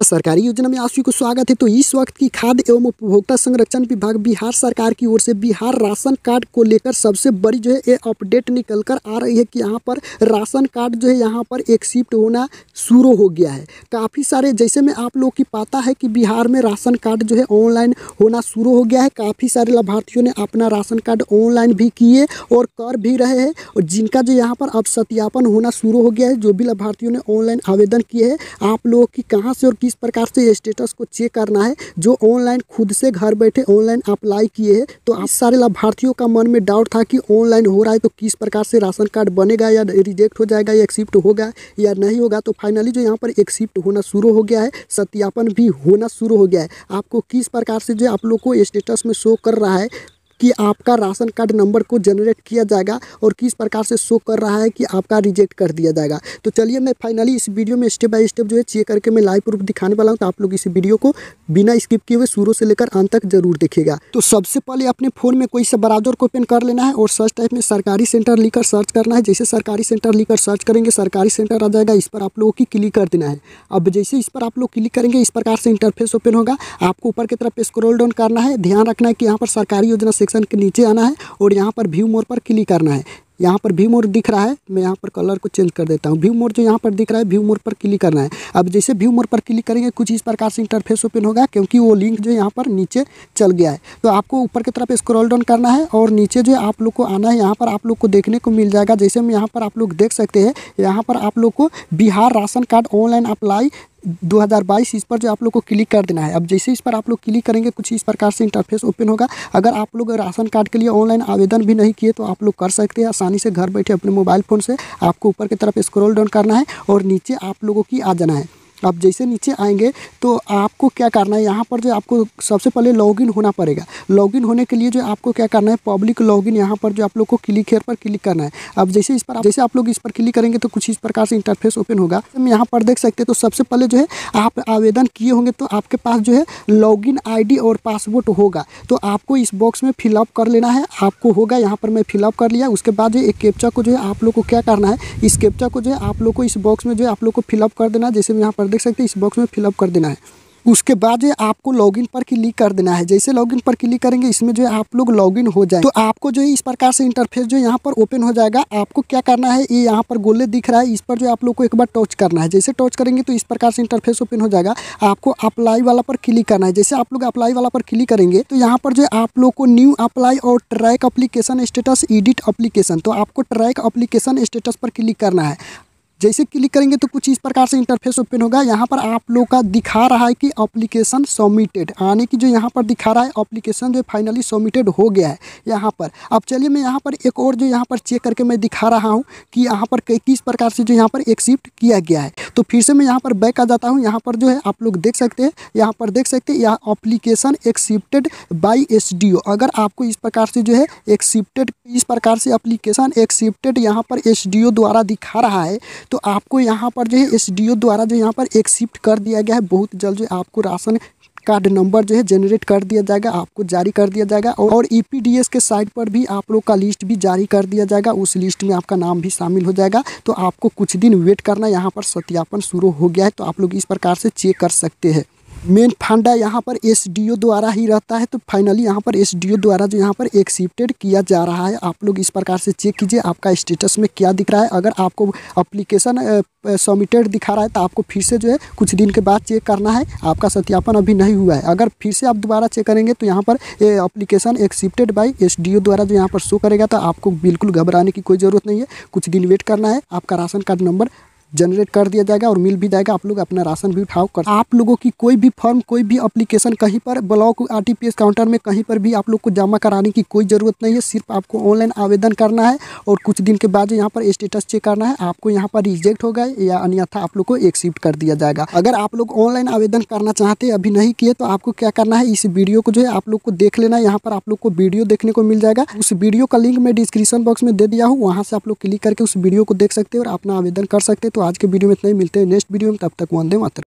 सरकारी योजना में आप सभी को स्वागत है। तो इस वक्त की खाद्य एवं उपभोक्ता संरक्षण विभाग बिहार सरकार की ओर से बिहार राशन कार्ड को लेकर सबसे बड़ी जो है ये अपडेट निकल कर आ रही है कि यहाँ पर राशन कार्ड जो है यहाँ पर एक शिफ्ट होना शुरू हो गया है। काफ़ी सारे, जैसे में आप लोग की पता है कि बिहार में राशन कार्ड जो है ऑनलाइन होना शुरू हो गया है। काफ़ी सारे लाभार्थियों ने अपना राशन कार्ड ऑनलाइन भी किए और कर भी रहे हैं और जिनका जो यहाँ पर अब सत्यापन होना शुरू हो गया है, जो भी लाभार्थियों ने ऑनलाइन आवेदन किए हैं। आप लोगों की कहाँ से और किस प्रकार से स्टेटस को चेक करना है। जो ऑनलाइन खुद से घर बैठे ऑनलाइन अप्लाई किए हैं तो इस सारे लाभार्थियों का मन में डाउट था कि ऑनलाइन हो रहा है तो किस प्रकार से राशन कार्ड बनेगा या रिजेक्ट हो जाएगा या एक्सिप्ट होगा या नहीं होगा। तो फाइनली जो यहाँ पर एक्सिप्ट होना शुरू हो गया है, सत्यापन भी होना शुरू हो गया है। आपको किस प्रकार से जो आप लोग को स्टेटस में शो कर रहा है कि आपका राशन कार्ड नंबर को जनरेट किया जाएगा और किस प्रकार से शो कर रहा है कि आपका रिजेक्ट कर दिया जाएगा। तो चलिए मैं फाइनली इस वीडियो में स्टेप बाय स्टेप जो है चेक करके मैं लाइव प्रूफ दिखाने वाला हूँ तो आप लोग इस वीडियो को बिना स्किप किए हुए शुरू से लेकर अंत तक ज़रूर देखेगा तो सबसे पहले अपने फ़ोन में कोई सा ब्राउज़र को ओपन कर लेना है और सर्च टाइप में सरकारी सेंटर लिखकर सर्च करना है। जैसे सरकारी सेंटर लिखकर सर्च करेंगे, सरकारी सेंटर आ जाएगा, इस पर आप लोगों की क्लिक कर देना है। अब जैसे इस पर आप लोग क्लिक करेंगे, इस प्रकार से इंटरफेस ओपन होगा। आपको ऊपर की तरफ़ स्क्रॉल डाउन करना है। ध्यान रखना है कि यहाँ पर सरकारी योजना सेक्शन के नीचे आना है और यहाँ पर व्यू मोर पर क्लिक करना है। यहाँ पर व्यू मोर दिख रहा है। मैं यहाँ पर कलर को चेंज कर देता हूँ। व्यू मोर जो यहाँ पर दिख रहा है व्यू मोर पर क्लिक करना है। अब जैसे व्यू मोर पर क्लिक करेंगे, कुछ इस प्रकार से इंटरफेस ओपन होगा क्योंकि वो लिंक जो यहाँ पर नीचे चल गया है। तो आपको ऊपर की तरफ़ स्क्रॉल डाउन करना है और नीचे जो आप लोग को आना है, यहाँ पर आप लोग को देखने को मिल जाएगा। जैसे हम यहाँ पर आप लोग देख सकते हैं, यहाँ पर आप लोग को Bihar ration card online apply 2022 इस पर जो आप लोग को क्लिक कर देना है। अब जैसे इस पर आप लोग क्लिक करेंगे, कुछ इस प्रकार से इंटरफेस ओपन होगा। अगर आप लोग राशन कार्ड के लिए ऑनलाइन आवेदन भी नहीं किए तो आप लोग कर सकते हैं। आसानी से घर बैठे अपने मोबाइल फ़ोन से आपको ऊपर की तरफ़ स्क्रॉल डाउन करना है और नीचे आप लोगों की आ जाना है। आप जैसे नीचे आएँगे तो आपको क्या करना है? यहाँ पर जो आपको सबसे पहले लॉगिन होना पड़ेगा। लॉगिन होने के लिए जो आपको क्या करना है? पब्लिक लॉगिन यहाँ पर जो आप लोग को क्लिक हेयर पर क्लिक करना है। अब जैसे इस पर जैसे आप लोग इस पर क्लिक करेंगे तो कुछ इस प्रकार से इंटरफेस ओपन होगा। हम यहाँ पर देख सकते हैं तो सबसे पहले जो है, आप आवेदन किए होंगे तो आपके पास जो है लॉगिन आई और पासवर्ड होगा। तो आपको इस बॉक्स में फिलअप कर लेना है। आपको होगा, यहाँ पर मैं फिलअप कर लिया। उसके बाद एक कैप्चा को जो है, आप लोग को क्या करना है? इस कैप्चा को जो है, आप लोग को इस बॉक्स में जो है, आप लोग को फिलअप कर देना जैसे मैं यहाँ पर देख सकते हैं, इस बॉक्स में फिलअप कर देना है। उसके बाद जो आपको लॉगिन पर क्लिक कर देना है। जैसे लॉगिन पर क्लिक करेंगे, इसमें जो है, आप लोग लॉगिन हो जाए। तो आपको जो है, इस प्रकार से इंटरफेस जो यहाँ पर ओपन हो जाएगा। आपको क्या करना है, ये यहाँ पर गोले दिख रहा है। इस पर जो आप लोग को एक बार टच करना है। जैसे टच करेंगे तो इस प्रकार से इंटरफेस ओपन हो जाएगा। आपको अप्लाई वाला पर क्लिक करना है। जैसे आप लोग अप्लाई वाला पर क्लिक करेंगे तो यहाँ पर जो आप लोग को न्यू अप्लाई और track application status edit application तो आपको ट्रैक अप्लीकेशन स्टेटस पर क्लिक करना है। जैसे क्लिक करेंगे तो कुछ इस प्रकार से इंटरफेस ओपन होगा यहाँ पर आप लोग का दिखा रहा है कि अप्लीकेशन सबमिटेड यानी कि जो यहाँ पर दिखा रहा है अप्लीकेशन जो फाइनली सबमिटेड हो गया है यहाँ पर अब चलिए मैं यहाँ पर एक और जो यहाँ पर चेक करके मैं दिखा रहा हूँ कि यहाँ पर किस प्रकार से जो यहाँ पर एक्सिप्ट किया गया है तो फिर से मैं यहाँ पर बैक आ जाता हूँ यहाँ पर जो है आप लोग देख सकते हैं यहाँ पर देख सकते हैं यह अप्लीकेशन एक्सिप्टेड बाई एस अगर आपको इस प्रकार से जो है एक्सिप्टेड इस प्रकार से अप्लीकेशन एक्सिप्टेड यहाँ पर एसडीओ द्वारा दिखा रहा है तो आपको यहाँ पर जो है एसडीओ द्वारा जो यहाँ पर एक शिफ्ट कर दिया गया है। बहुत जल्द जो आपको राशन कार्ड नंबर जो है जनरेट कर दिया जाएगा, आपको जारी कर दिया जाएगा और ई e के साइट पर भी आप लोग का लिस्ट भी जारी कर दिया जाएगा। उस लिस्ट में आपका नाम भी शामिल हो जाएगा। तो आपको कुछ दिन वेट करना, यहाँ पर सत्यापन शुरू हो गया है। तो आप लोग इस प्रकार से चेक कर सकते हैं। मेन फंडा यहाँ पर एसडीओ द्वारा ही रहता है। तो फाइनली यहाँ पर एसडीओ द्वारा जो यहाँ पर एक्सेप्टेड किया जा रहा है, आप लोग इस प्रकार से चेक कीजिए, आपका स्टेटस में क्या दिख रहा है। अगर आपको अप्लीकेशन सबमिटेड दिखा रहा है तो आपको फिर से जो है कुछ दिन के बाद चेक करना है। आपका सत्यापन अभी नहीं हुआ है। अगर फिर से आप दोबारा चेक करेंगे तो यहाँ पर अप्लीकेशन एक्सेप्टेड बाई एस द्वारा जो यहाँ पर शो करेगा तो आपको बिल्कुल घबराने की कोई ज़रूरत नहीं है। कुछ दिन वेट करना है। आपका राशन कार्ड नंबर जनरेट कर दिया जाएगा और मिल भी जाएगा। आप लोग अपना राशन भी उठाओ कर आप लोगों की कोई भी फॉर्म, कोई भी अप्लीकेशन कहीं पर ब्लॉक आर काउंटर में कहीं पर भी आप लोग को जमा कराने की कोई ज़रूरत नहीं है। सिर्फ़ आपको ऑनलाइन आवेदन करना है और कुछ दिन के बाद यहाँ पर स्टेटस चेक करना है। आपको यहाँ पर रिजेक्ट हो गए या अन्यथा आप लोग को एक्सेप्ट कर दिया जाएगा। अगर आप लोग ऑनलाइन आवेदन करना चाहते हैं, अभी नहीं किए तो आपको क्या करना है? इस वीडियो को जो है आप लोग को देख लेना यहाँ पर आप लोग को वीडियो देखने को मिल जाएगा। उस वीडियो का लिंक मैं डिस्क्रिप्शन बॉक्स में दे दिया हूँ। वहाँ से आप लोग क्लिक करके उस वीडियो को देख सकते हैं और अपना आवेदन कर सकते हैं। तो आज के वीडियो में इतना ही। मिलते हैं नेक्स्ट वीडियो में, तब तक वंदे मातर